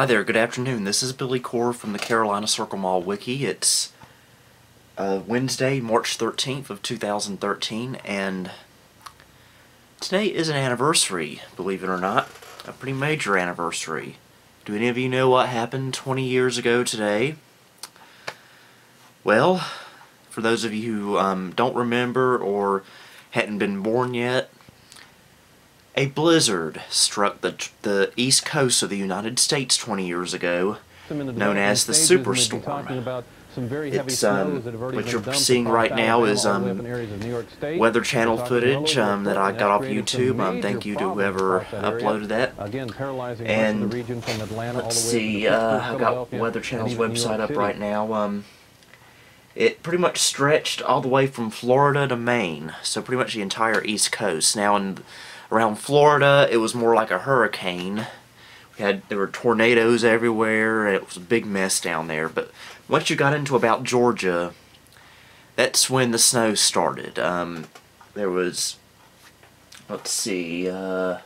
Hi there, good afternoon. This is Billy Core from the Carolina Circle Mall Wiki. It's uh, Wednesday, March 13th of 2013, and today is an anniversary, believe it or not. A pretty major anniversary. Do any of you know what happened 20 years ago today? Well, for those of you who um, don't remember or hadn't been born yet, a blizzard struck the, the east coast of the United States 20 years ago, known as the Superstorm. It's, um, what you're seeing right now is um, Weather Channel footage um, that I got off YouTube. Um, thank you to whoever uploaded that. And let's see, uh, I've got Weather Channel's website up right now. Um, it pretty much stretched all the way from Florida to Maine, so pretty much the entire East Coast. Now, in around Florida, it was more like a hurricane. We had there were tornadoes everywhere, and it was a big mess down there. But once you got into about Georgia, that's when the snow started. Um, there was, let's see, uh, a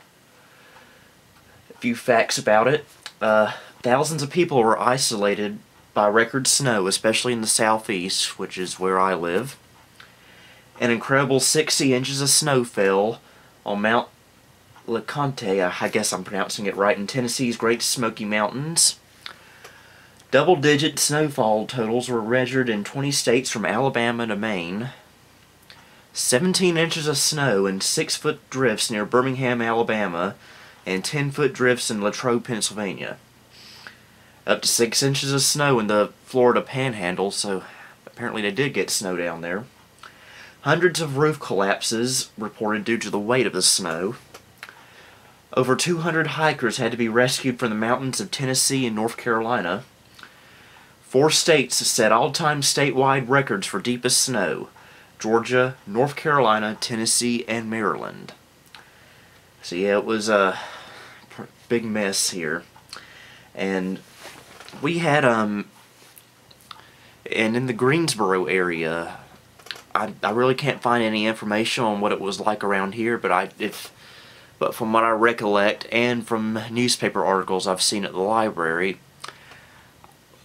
few facts about it. Uh, thousands of people were isolated by record snow, especially in the southeast, which is where I live. An incredible 60 inches of snow fell on Mount LeConte, I guess I'm pronouncing it right, in Tennessee's Great Smoky Mountains. Double-digit snowfall totals were registered in 20 states from Alabama to Maine. 17 inches of snow and 6-foot drifts near Birmingham, Alabama, and 10-foot drifts in Latrobe, Pennsylvania. Up to 6 inches of snow in the Florida Panhandle, so apparently they did get snow down there. Hundreds of roof collapses reported due to the weight of the snow. Over 200 hikers had to be rescued from the mountains of Tennessee and North Carolina. Four states set all-time statewide records for deepest snow. Georgia, North Carolina, Tennessee, and Maryland. So yeah, it was a big mess here. And we had, um, and in the Greensboro area, I, I really can't find any information on what it was like around here, but I, if but from what I recollect and from newspaper articles I've seen at the library,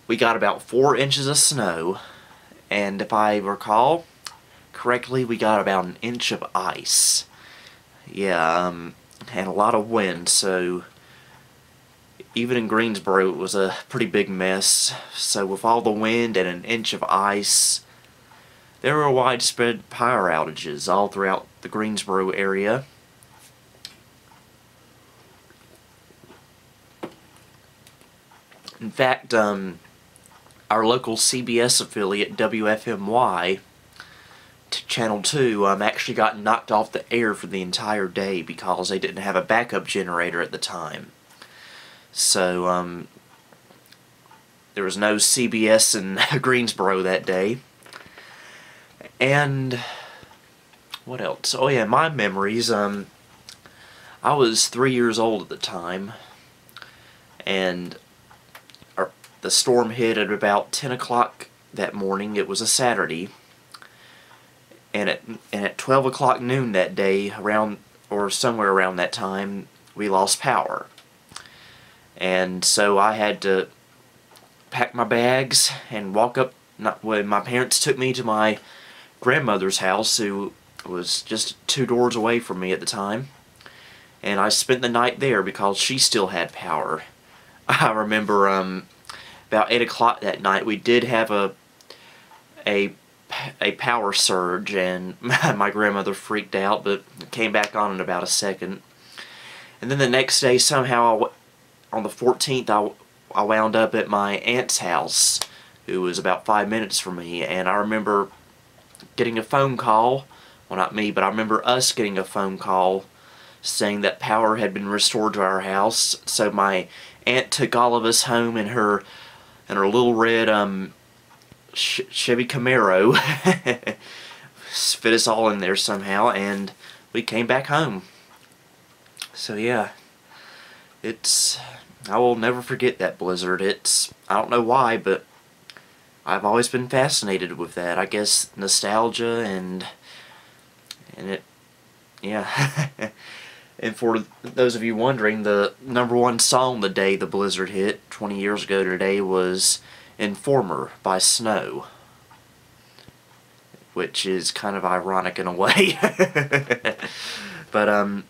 we got about four inches of snow, and if I recall correctly, we got about an inch of ice. Yeah, um, and a lot of wind, so even in Greensboro it was a pretty big mess. So with all the wind and an inch of ice, there were widespread power outages all throughout the Greensboro area. In fact, um, our local CBS affiliate, WFMY, Channel 2, um, actually got knocked off the air for the entire day because they didn't have a backup generator at the time. So, um, there was no CBS in Greensboro that day. And, what else? Oh yeah, my memories, um, I was three years old at the time, and the storm hit at about 10 o'clock that morning. It was a Saturday. And at, and at 12 o'clock noon that day, around or somewhere around that time, we lost power. And so I had to pack my bags and walk up. Not when my parents took me to my grandmother's house, who was just two doors away from me at the time. And I spent the night there because she still had power. I remember um, about 8 o'clock that night, we did have a, a, a power surge, and my grandmother freaked out, but came back on in about a second. And then the next day, somehow, on the 14th, I, I wound up at my aunt's house, who was about five minutes from me, and I remember getting a phone call, well not me, but I remember us getting a phone call saying that power had been restored to our house, so my aunt took all of us home in her and her little red um, Chevy Camaro fit us all in there somehow and we came back home. So yeah it's I will never forget that blizzard. It's I don't know why but I've always been fascinated with that I guess nostalgia and and it yeah And for those of you wondering, the number one song the day the blizzard hit 20 years ago today was Informer by Snow. Which is kind of ironic in a way. but, um,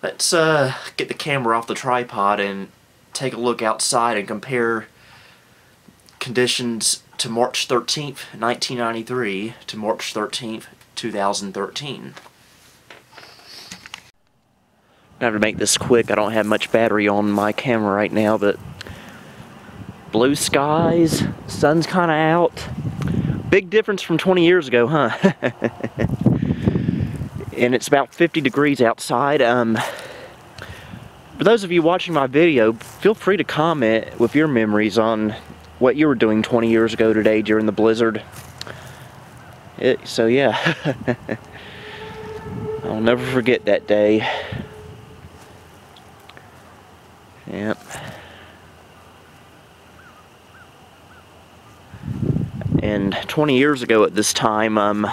let's uh, get the camera off the tripod and take a look outside and compare conditions to March 13th, 1993 to March 13th, 2013. I have to make this quick. I don't have much battery on my camera right now, but blue skies, sun's kind of out. Big difference from 20 years ago, huh? and it's about 50 degrees outside. Um, for those of you watching my video, feel free to comment with your memories on what you were doing 20 years ago today during the blizzard. It, so yeah, I'll never forget that day. Yep. And 20 years ago at this time, um,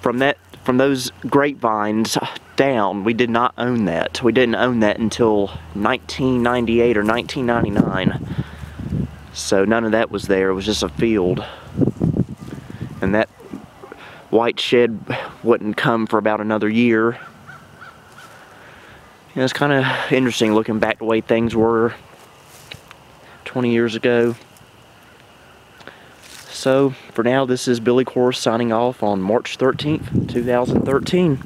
from that, from those grapevines down, we did not own that. We didn't own that until 1998 or 1999. So none of that was there. It was just a field. And that white shed wouldn't come for about another year. You know, it's kind of interesting looking back the way things were 20 years ago. So, for now, this is Billy Corse signing off on March 13th, 2013.